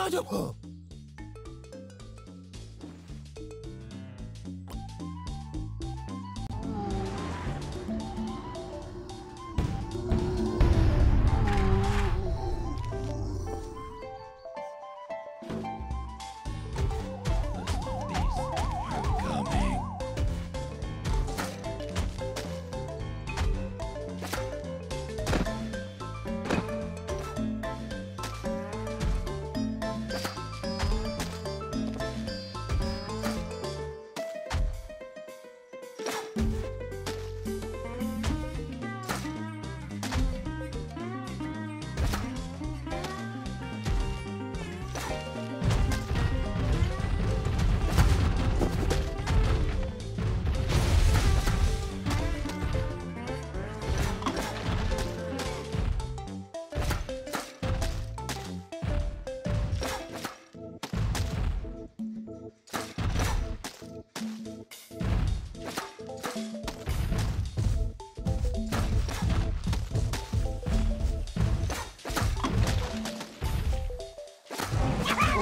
आ जाओ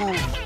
Oh.